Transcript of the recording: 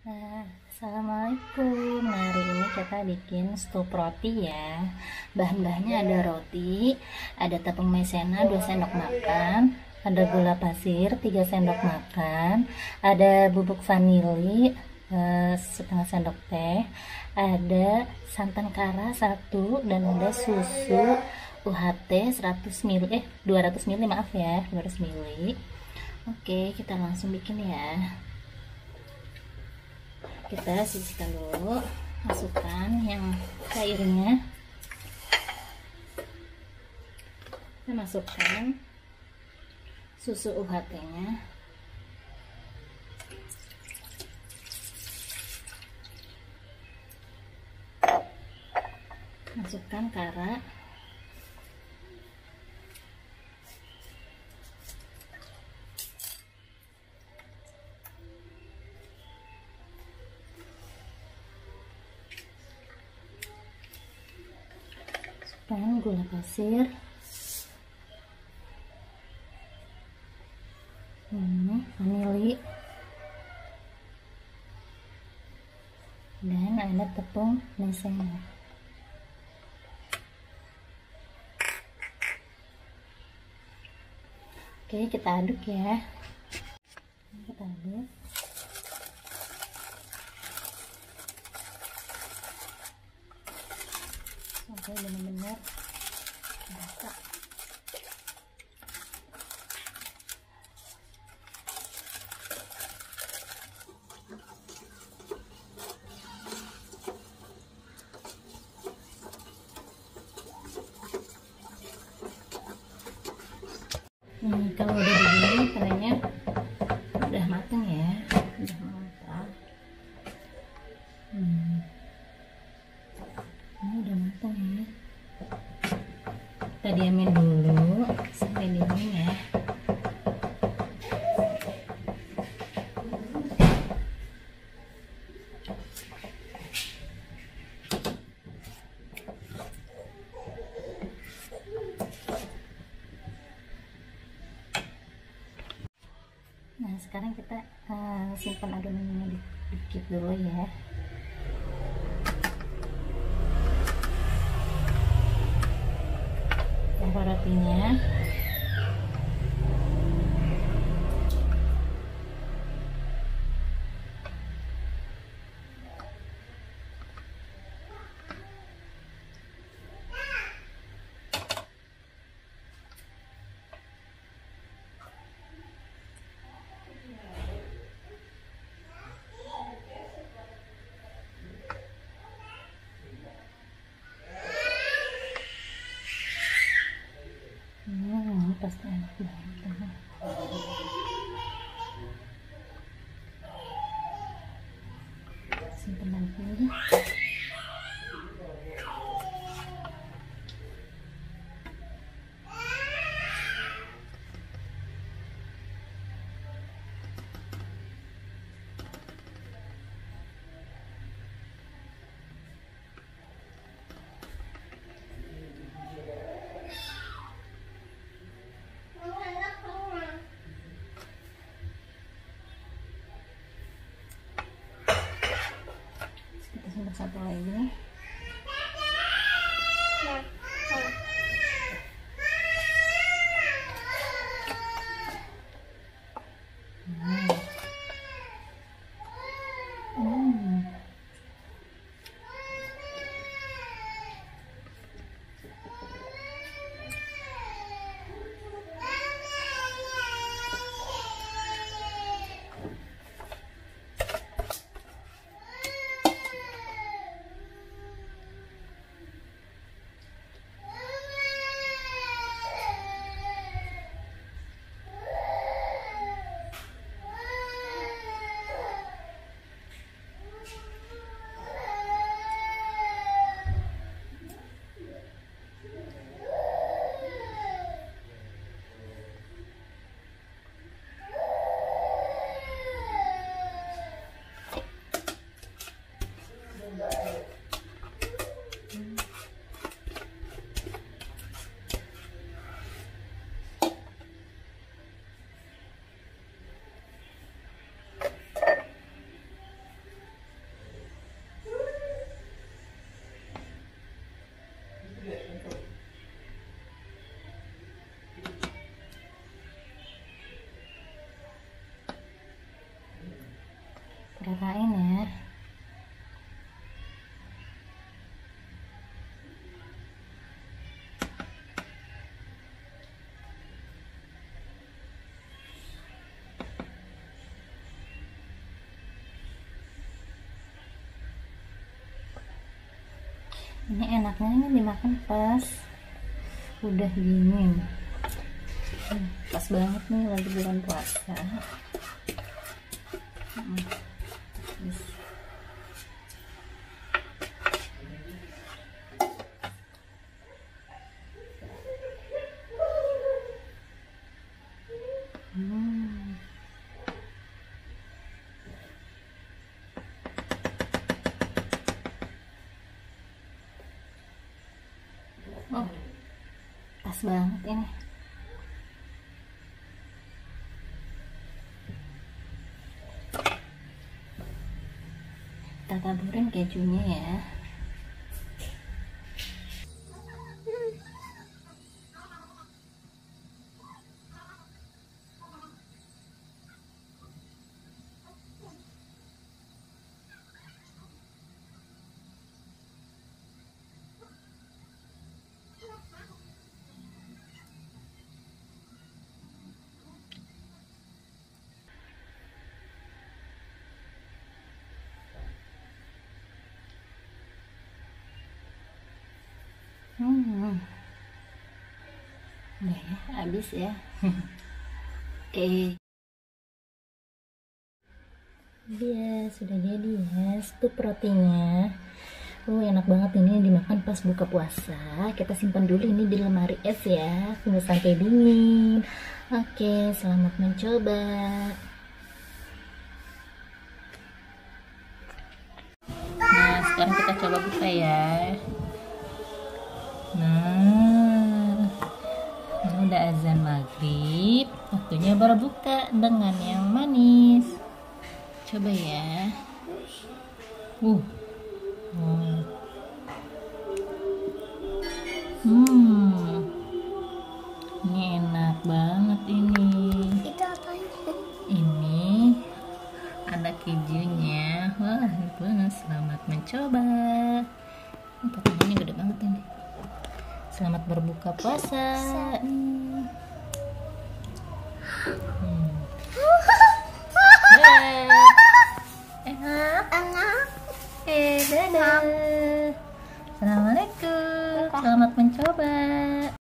Nah, Assalamualaikum. Nah, hari ini kita bikin stup roti ya. Bahan-bahannya ada roti Ada tepung maizena 2 sendok makan Ada gula pasir 3 sendok makan Ada bubuk vanili eh, setengah sendok teh Ada santan kara 1 Dan ada susu UHT 100 ml Eh 200 ml maaf ya 200 ml Oke kita langsung bikin ya kita sisihkan dulu masukkan yang cairnya. Kita masukkan susu UHT nya masukkan kara masukkan gula pasir. Ini vanili. Dan ada tepung maizena oke kita aduk ya. Kita aduk sampai benar-benar rata Nih, kalau Kita diamin dulu sampai dingin ya. Nah, sekarang kita uh, simpan adonannya di- dikit dulu ya. Yeah. Pasti enak simpan satu lagi. Ini enaknya ini dimakan pas udah dingin hmm, pas banget nih lagi bulan puasa hmm. Oh. Pas banget ini. Kita taburin kejunya ya hmm. ya habis ya. Oke. Okay. dia sudah jadi ya stup rotinya. Oh enak banget ini dimakan pas buka puasa. Kita simpan dulu ini di lemari es ya Tunggu sampai dingin. Oke selamat mencoba. Nah sekarang kita coba buka ya Nah, ini udah azan maghrib, waktunya baru buka dengan yang manis. Coba ya. Uh. Berbuka puasa. Hmm. Eh, dadah. Assalamualaikum. Selamat mencoba.